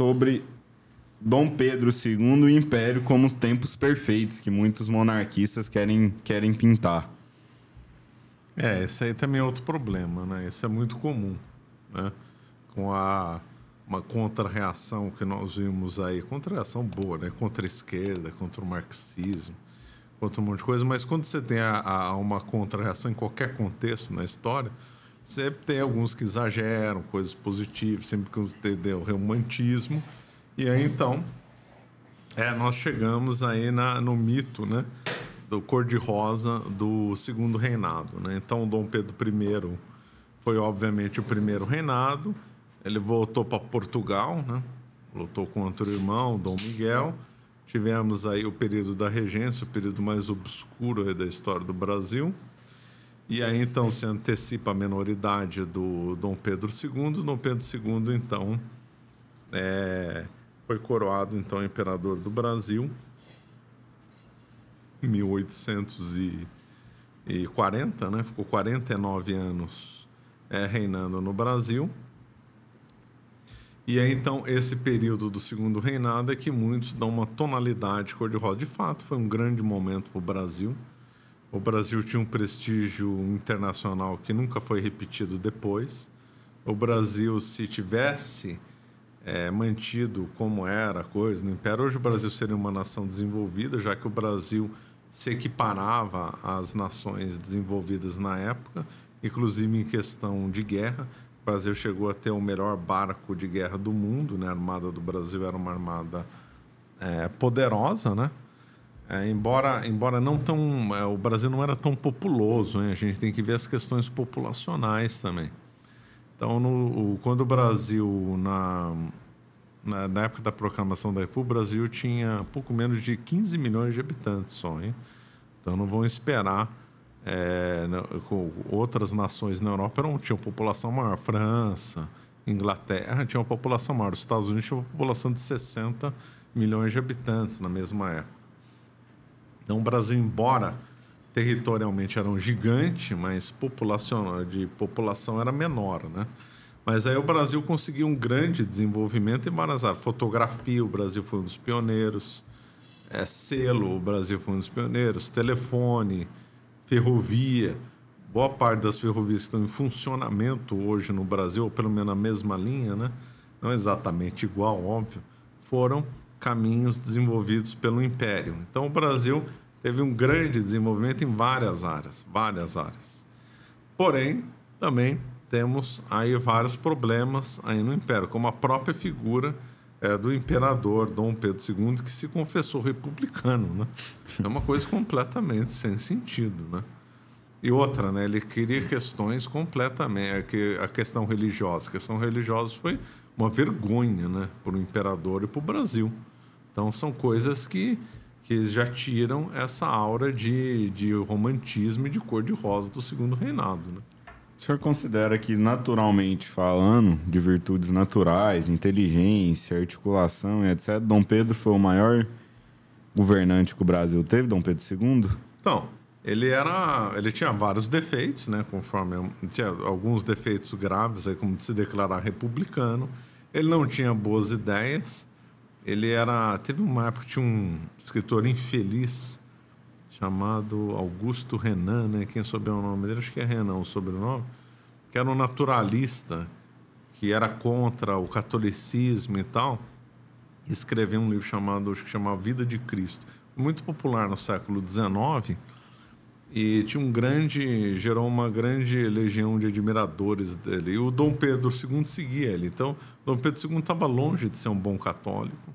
sobre Dom Pedro II e o Império como os tempos perfeitos que muitos monarquistas querem, querem pintar. É, esse aí também é outro problema, né? Isso é muito comum, né? Com a uma contra-reação que nós vimos aí, contra-reação boa, né? Contra a esquerda, contra o marxismo, contra um monte de coisa, mas quando você tem a, a uma contra-reação em qualquer contexto na história, sempre tem alguns que exageram, coisas positivas, sempre que o romantismo, e aí então é, nós chegamos aí na, no mito, né? Do cor-de-rosa do segundo reinado, né? Então, Dom Pedro I foi obviamente o primeiro reinado, ele voltou para Portugal, né? lutou contra o irmão, Dom Miguel. Tivemos aí o período da regência, o período mais obscuro da história do Brasil. E aí então se antecipa a menoridade do Dom Pedro II. Dom Pedro II então é, foi coroado então imperador do Brasil em 1840, né? Ficou 49 anos é, reinando no Brasil. E aí, então, esse período do segundo reinado é que muitos dão uma tonalidade cor-de-rosa. De fato, foi um grande momento para o Brasil. O Brasil tinha um prestígio internacional que nunca foi repetido depois. O Brasil, se tivesse é, mantido como era a coisa no Império, hoje o Brasil seria uma nação desenvolvida, já que o Brasil se equiparava às nações desenvolvidas na época, inclusive em questão de guerra. O Brasil chegou a ter o melhor barco de guerra do mundo, né? A Armada do Brasil era uma armada é, poderosa, né? É, embora, embora não tão, é, o Brasil não era tão populoso, a gente tem que ver as questões populacionais também. Então, no, o, quando o Brasil, na, na, na, época da proclamação da República, o Brasil tinha pouco menos de 15 milhões de habitantes só. Hein? Então, não vão esperar é, outras nações na Europa não tinham população maior. França, Inglaterra tinham uma população maior. Os Estados Unidos tinham uma população de 60 milhões de habitantes na mesma época. Então, o Brasil, embora territorialmente era um gigante, mas populacional, de população era menor, né? Mas aí o Brasil conseguiu um grande desenvolvimento em várias áreas. Fotografia, o Brasil foi um dos pioneiros. É, selo, o Brasil foi um dos pioneiros. Telefone, ferrovia, boa parte das ferrovias que estão em funcionamento hoje no Brasil, ou pelo menos na mesma linha, né? não exatamente igual, óbvio, foram caminhos desenvolvidos pelo Império. Então o Brasil teve um grande desenvolvimento em várias áreas, várias áreas. Porém, também temos aí vários problemas aí no Império, como a própria figura é, do imperador Dom Pedro II, que se confessou republicano. Né? É uma coisa completamente sem sentido. Né? E outra, né, ele queria questões completamente. A questão religiosa. A questão religiosa foi uma vergonha né, para o imperador e para o Brasil. Então, são coisas que, que já tiram essa aura de, de romantismo e de cor-de-rosa do segundo reinado. Né? O senhor considera que, naturalmente falando, de virtudes naturais, inteligência, articulação e etc., Dom Pedro foi o maior governante que o Brasil teve, Dom Pedro II? Então, ele era, ele tinha vários defeitos, né, conforme tinha alguns defeitos graves, aí como de se declarar republicano. Ele não tinha boas ideias. Ele era, teve uma época que tinha um escritor infeliz chamado Augusto Renan, né? Quem souber o nome dele, acho que é Renan o sobrenome, que era um naturalista, que era contra o catolicismo e tal, escreveu um livro chamado, acho que chamava Vida de Cristo, muito popular no século XIX, e tinha um grande, gerou uma grande legião de admiradores dele. E o Dom Pedro II seguia ele. Então, Dom Pedro II estava longe de ser um bom católico,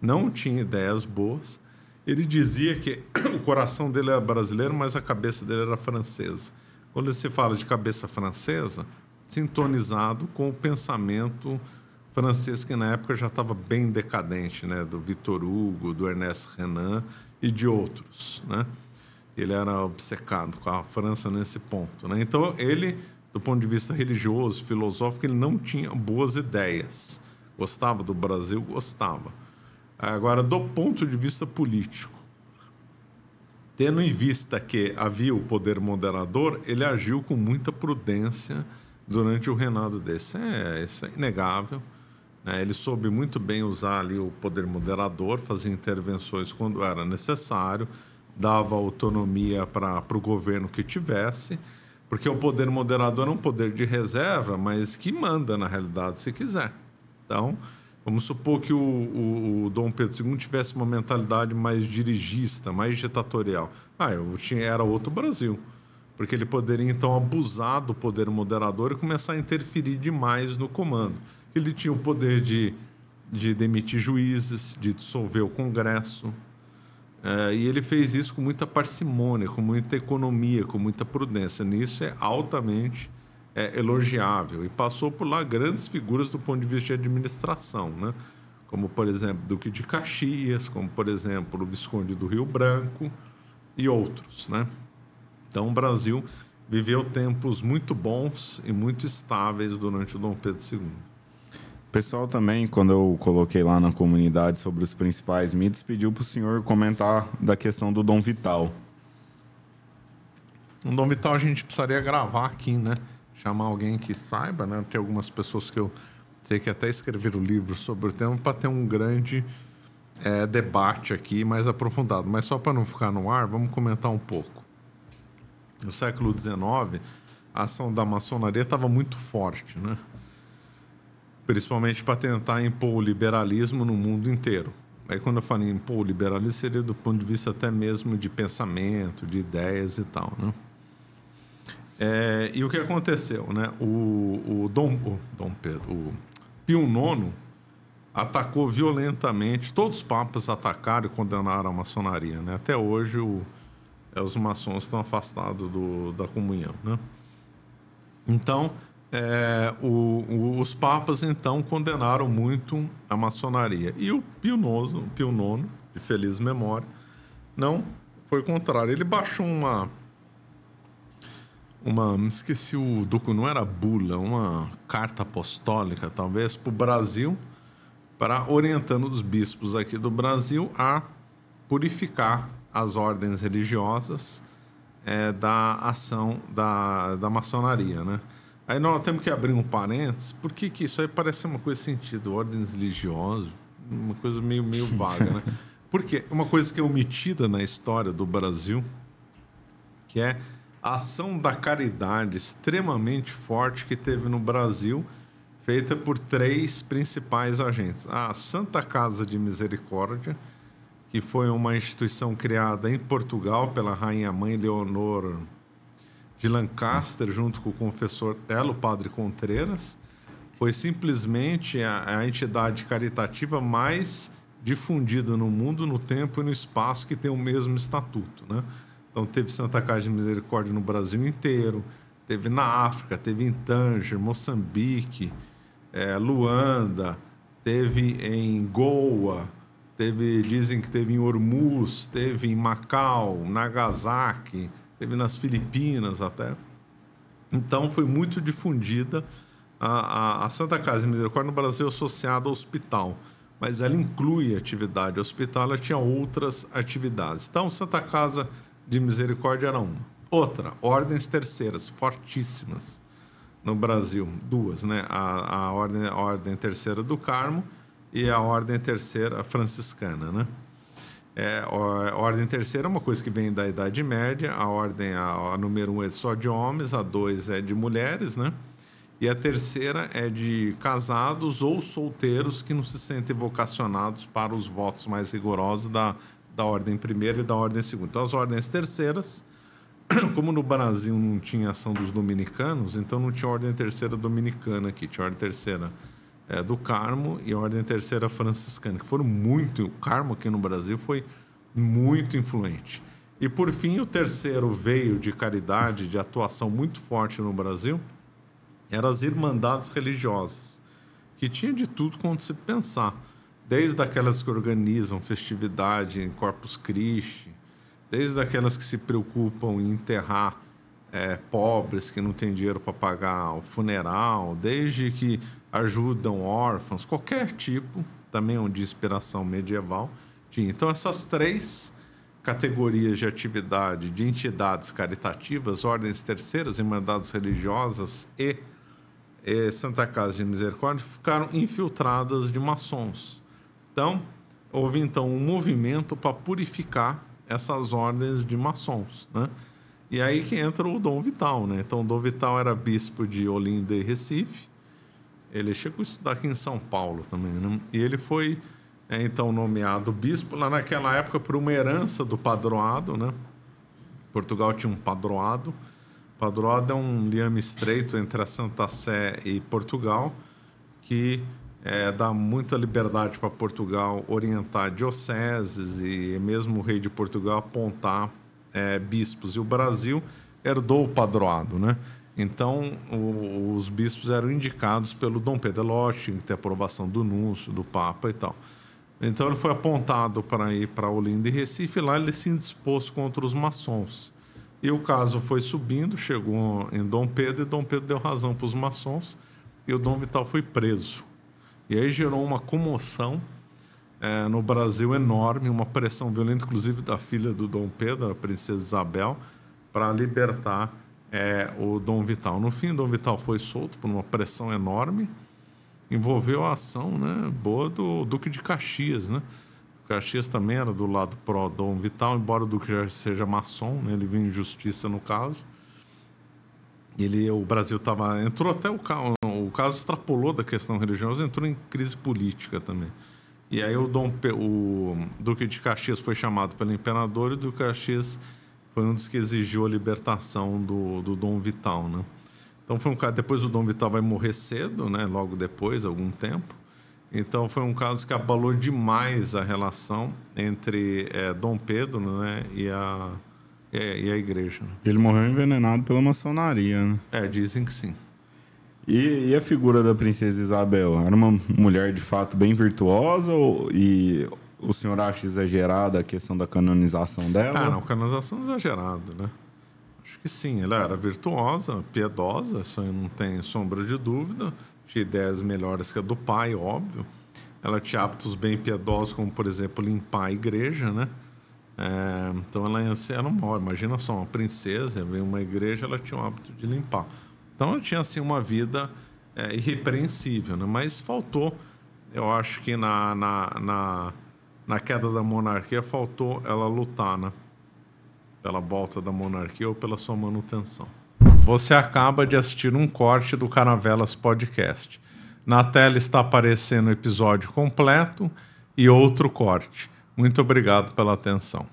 não tinha ideias boas, ele dizia que o coração dele era brasileiro, mas a cabeça dele era francesa. Quando se fala de cabeça francesa, sintonizado com o pensamento francês que na época já estava bem decadente, né, do Victor Hugo, do Ernest Renan e de outros, né? Ele era obcecado com a França nesse ponto, né? Então ele, do ponto de vista religioso, filosófico, ele não tinha boas ideias. Gostava do Brasil, gostava Agora, do ponto de vista político, tendo em vista que havia o poder moderador, ele agiu com muita prudência durante o reinado desse. É, isso é inegável. Né? Ele soube muito bem usar ali o poder moderador, fazia intervenções quando era necessário, dava autonomia para o governo que tivesse, porque o poder moderador é um poder de reserva, mas que manda, na realidade, se quiser. Então, vamos supor que o, o, o Dom Pedro II tivesse uma mentalidade mais dirigista, mais ditatorial. Ah, eu tinha, era outro Brasil. Porque ele poderia, então, abusar do poder moderador e começar a interferir demais no comando. Ele tinha o poder de, de demitir juízes, de dissolver o Congresso. É, e ele fez isso com muita parcimônia, com muita economia, com muita prudência. Nisso é altamente é, elogiável. E passou por lá grandes figuras do ponto de vista de administração, né? como, por exemplo, Duque de Caxias, como, por exemplo, o Visconde do Rio Branco e outros. Né? Então, o Brasil viveu tempos muito bons e muito estáveis durante o Dom Pedro II. Pessoal também, quando eu coloquei lá na comunidade sobre os principais mitos, pediu para o senhor comentar da questão do Dom Vital. O Dom Vital a gente precisaria gravar aqui, né? Chamar alguém que saiba, né? Tem algumas pessoas que eu sei que até escreveram livros sobre o tema para ter um grande é, debate aqui mais aprofundado. Mas só para não ficar no ar, vamos comentar um pouco no século XIX, a ação da maçonaria estava muito forte, né? Principalmente para tentar impor o liberalismo no mundo inteiro. Aí, quando eu falo em impor o liberalismo, seria do ponto de vista até mesmo de pensamento, de ideias e tal. Né? É, e o que aconteceu? Né? O, o, Dom, o Dom Pedro, o Pio IX, atacou violentamente, todos os papas atacaram e condenaram a maçonaria. Né? Até hoje, o é, os maçons estão afastados do, da comunhão. Né? Então, é, o, o, os papas então condenaram muito a maçonaria. E o Pio IX, Pio IX de feliz memória, não foi contrário. Ele baixou uma. Uma. Esqueci o documento, não era bula, uma carta apostólica, talvez, para o Brasil, para orientando os bispos aqui do Brasil a purificar as ordens religiosas é, da ação da, da maçonaria, né? Aí nós temos que abrir um parênteses, porque que isso aí parece uma coisa sentido, ordens religiosas, uma coisa meio, meio vaga, né? Porque uma coisa que é omitida na história do Brasil, que é a ação da caridade extremamente forte que teve no Brasil, feita por três principais agentes: a Santa Casa de Misericórdia, que foi uma instituição criada em Portugal pela rainha mãe Leonor de Lancaster, junto com o confessor Elo Padre Contreras. Foi simplesmente a, a entidade caritativa mais difundida no mundo, no tempo e no espaço que tem o mesmo estatuto, né? Então teve Santa Casa de Misericórdia no Brasil inteiro, teve na África, teve em Tanger, Moçambique, é, Luanda, teve em Goa, Teve, dizem que teve em Hormuz, teve em Macau, Nagasaki, teve nas Filipinas até. Então foi muito difundida a, a, a Santa Casa de Misericórdia no Brasil associada ao hospital, mas ela inclui atividade hospital, ela tinha outras atividades. Então Santa Casa de Misericórdia era uma. Outra, ordens terceiras, fortíssimas no Brasil, duas, né? A, a, ordem, a ordem terceira do Carmo e a ordem terceira franciscana, né? É, a ordem terceira é uma coisa que vem da Idade Média, a ordem, a, a número um é só de homens, a dois é de mulheres, né? E a terceira é de casados ou solteiros que não se sentem vocacionados para os votos mais rigorosos da, da ordem primeira e da ordem segunda. Então, as ordens terceiras, como no Brasil não tinha ação dos dominicanos, então não tinha ordem terceira dominicana aqui, tinha ordem terceira é, do Carmo e a Ordem Terceira Franciscana, que foram muito. O Carmo aqui no Brasil foi muito influente. E por fim, o terceiro veio de caridade, de atuação muito forte no Brasil, eram as Irmandades Religiosas, que tinha de tudo quanto se pensar. Desde aquelas que organizam festividade em Corpus Christi, desde aquelas que se preocupam em enterrar é, pobres que não têm dinheiro para pagar o funeral, desde que ajudam órfãos, qualquer tipo, também é de inspiração medieval. Tinha. Então, essas três categorias de atividade de entidades caritativas, ordens terceiras, irmandades religiosas e e Santa Casa de Misericórdia ficaram infiltradas de maçons. Então, houve então um movimento para purificar essas ordens de maçons, né? E aí que entra o Dom Vital, né? Então, o Dom Vital era bispo de Olinda e Recife. Ele chegou a estudar aqui em São Paulo também, né? E ele foi, é, então, nomeado bispo lá naquela época por uma herança do padroado, né? Portugal tinha um padroado. Padroado é um liame estreito entre a Santa Sé e Portugal, que é, dá muita liberdade para Portugal orientar dioceses e mesmo o rei de Portugal apontar é, bispos. E o Brasil herdou o padroado, né? Então, o, os bispos eram indicados pelo Dom Pedro tinha que ter aprovação do núncio, do Papa e tal. Então, ele foi apontado para ir para Olinda e Recife, e lá ele se indispôs contra os maçons. E o caso foi subindo, chegou em Dom Pedro, e Dom Pedro deu razão para os maçons, e o Dom Vital foi preso. E aí gerou uma comoção é, no Brasil enorme, uma pressão violenta, inclusive da filha do Dom Pedro, a princesa Isabel, para libertar é, o Dom Vital. No fim, Dom Vital foi solto por uma pressão enorme, envolveu a ação né, boa do Duque de Caxias. Né? O Caxias também era do lado pró-Dom Vital, embora o Duque já seja maçom, né, ele viu injustiça no caso. Ele, o Brasil estava. Entrou até o, o caso extrapolou da questão religiosa, entrou em crise política também. E aí o, Dom, o Duque de Caxias foi chamado pelo imperador e o Duque de Caxias foi um dos que exigiu a libertação do, do Dom Vital, né? Então foi um caso. Depois o Dom Vital vai morrer cedo, né? Logo depois, algum tempo. Então foi um caso que abalou demais a relação entre é, Dom Pedro, né? E a é, e a igreja. Né? Ele morreu envenenado pela maçonaria, né? É, dizem que sim. E, e, a figura da princesa Isabel? Era uma mulher de fato bem virtuosa ou, e o senhor acha exagerada a questão da canonização dela? Ah, não, canonização é exagerada, né? Acho que sim, ela era virtuosa, piedosa, isso aí não tem sombra de dúvida. Tinha ideias melhores que a do pai, óbvio. Ela tinha hábitos bem piedosos, como, por exemplo, limpar a igreja, né? É, então ela era uma, imagina só, uma princesa, veio uma igreja, ela tinha o hábito de limpar. Então ela tinha assim uma vida é, irrepreensível, né? mas faltou, eu acho que na, na, na, na, queda da monarquia faltou ela lutar, né? Pela volta da monarquia ou pela sua manutenção. Você acaba de assistir um corte do Caravelas Podcast. Na tela está aparecendo o episódio completo e outro corte. Muito obrigado pela atenção.